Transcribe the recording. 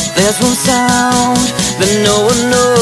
But there's one sound that no one knows.